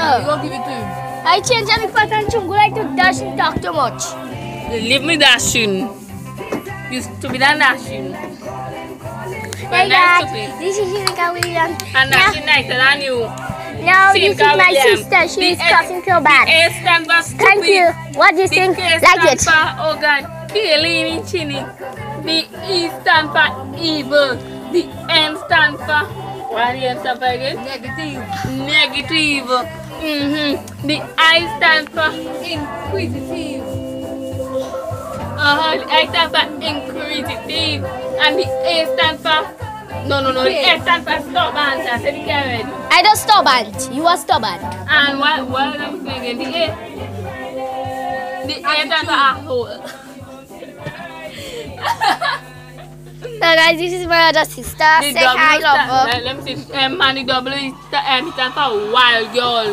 Oh. You give it to him. I change every pattern to go like to dash and talk too much. Leave me dashing. You stupid and dashing. Hey guys, this is Shirika Williams. And dashing nicer than you. now this is my Williams. sister. She The is coughing so bad. A stand for stupid. Thank you. What do you The think? K Like it? for, oh God, feeling chinny. The E stand for evil. The N stand for, what N stand for again? Negative. Negative. Mm-hmm. The I stand for, Inquisitive. uh-huh, the I stand for inquisitive. And the A stand for, no, no, no, the A stand for stubborn. I said already. I don't stubborn. You are stubborn. And what, what am I saying? The A, the A stand for asshole. So guys, this is my other sister. The Say hi, stand- love let, let me see. Um, and the double is sta- um, stand for wild girl.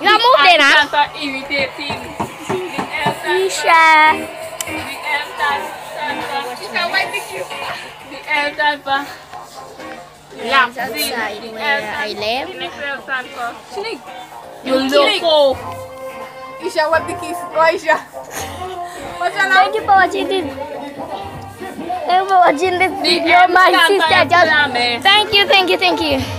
You are moving, I huh? stand for irritating. The L stand for Isha. the L stand stand for the L stand for Yes, lapsing. outside The where L stand- I live. The next L stand for Chinik. you loco. Isha, what the kiss? Oh, Isha. What's your Thank name? you for watching this. Thank you watching this video, my sister. Just thank you, thank you, thank you.